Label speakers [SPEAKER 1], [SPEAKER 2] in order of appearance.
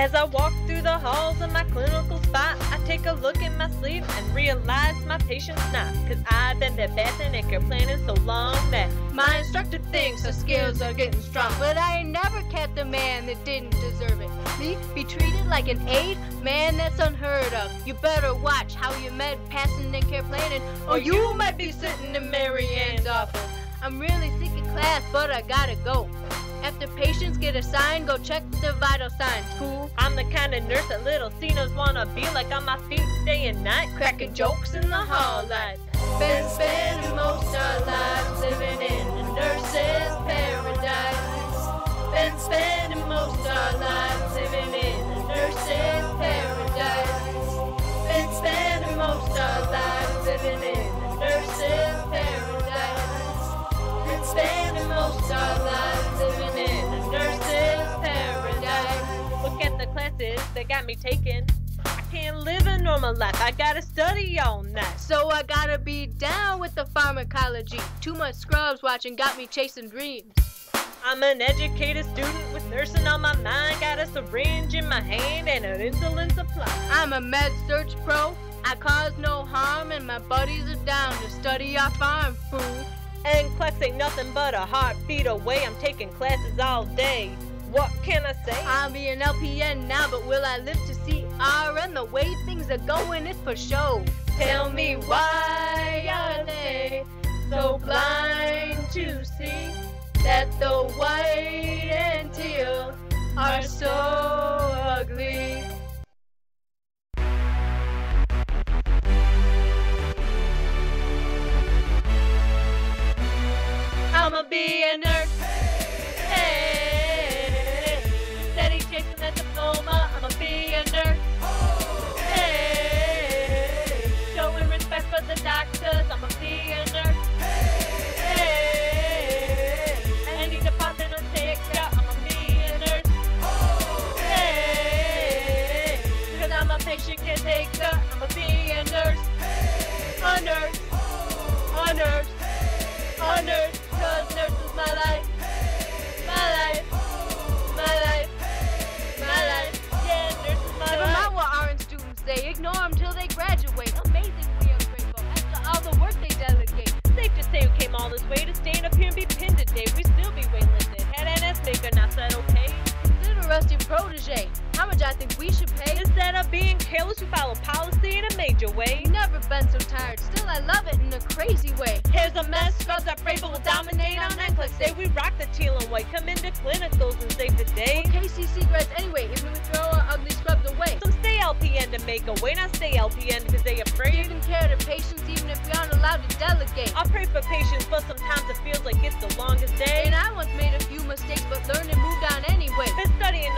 [SPEAKER 1] As I walk through the halls of my clinical spot, I take a look at my sleeve and realize my patient's not. Cause I've been bed bathing and care planning so long that my instructor thinks the skills are getting strong.
[SPEAKER 2] But I ain't never kept a man that didn't deserve it. Me be treated like an aide? Man, that's unheard of. You better watch how you med passing and care planning, or you might be sitting in Mary Ann's office. I'm really sick of class, but I gotta go. After patients get assigned, go check the vital signs. Cool.
[SPEAKER 1] I'm the kind of nurse that little Cenos wanna be like on my feet day and night, cracking jokes in the hall.
[SPEAKER 2] Been spending most our lives living in a nurse's paradise.
[SPEAKER 1] Got me taken. I can't live a normal life, I gotta study all night.
[SPEAKER 2] So I gotta be down with the pharmacology. Too much scrubs watching got me chasing dreams.
[SPEAKER 1] I'm an educated student with nursing on my mind. Got a syringe in my hand and an insulin supply.
[SPEAKER 2] I'm a med search pro. I cause no harm, and my buddies are down to study our farm food.
[SPEAKER 1] NCLEX ain't nothing but a heartbeat away. I'm taking classes all day. What can I say?
[SPEAKER 2] I'll be an LPN now, but will I live to see RN? The way things are going is for show. Tell me why are they so blind to see that the white and teal are so say. Ignore them till they graduate. Amazingly ungrateful after all the work they delegate.
[SPEAKER 1] Safe to say we came all this way to stand up here and be pinned today. We still be waitlisted. Had NS maker not said okay.
[SPEAKER 2] Consider us your protege. How much I think we should pay?
[SPEAKER 1] Instead of being careless, we follow policy in a major way.
[SPEAKER 2] Never been so tired. Still, I love it in a crazy way.
[SPEAKER 1] Here's a mess, are afraid but will dominate on NCLEX day. We LPN to make a way, not stay LPN because they afraid.
[SPEAKER 2] Giving care to patients even if we aren't allowed to delegate.
[SPEAKER 1] I pray for patience, but sometimes it feels like it's the longest day.
[SPEAKER 2] And I once made a few mistakes, but learned and moved on anyway.
[SPEAKER 1] Been studying